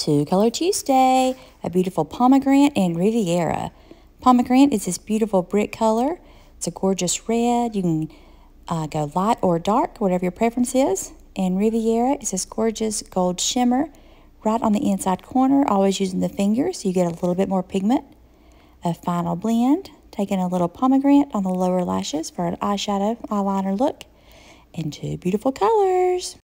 Two Color Tuesday, a beautiful pomegranate and Riviera. Pomegranate is this beautiful brick color. It's a gorgeous red. You can uh, go light or dark, whatever your preference is. And Riviera is this gorgeous gold shimmer right on the inside corner, always using the fingers so you get a little bit more pigment. A final blend, taking a little pomegranate on the lower lashes for an eyeshadow eyeliner look. And two beautiful colors.